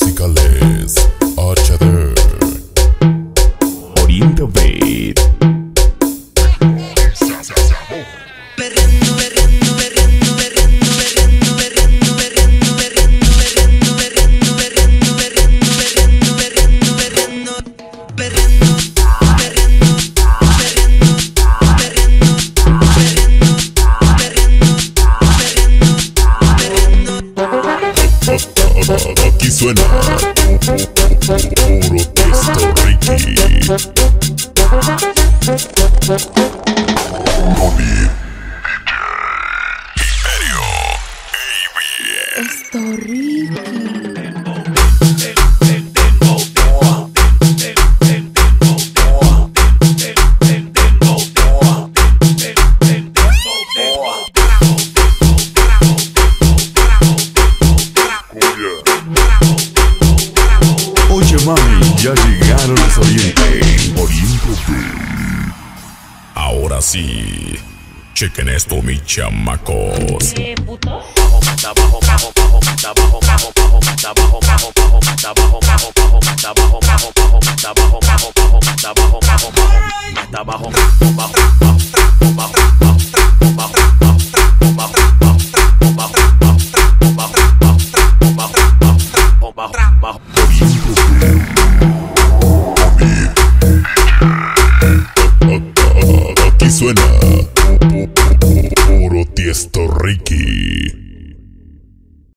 musicales. Suena. Puro Testo Ricky. Noni Ricky. Ya llegaron los Oriente Oriente Ahora sí Chequen esto mis chamacos suena. Puro Tiesto Ricky.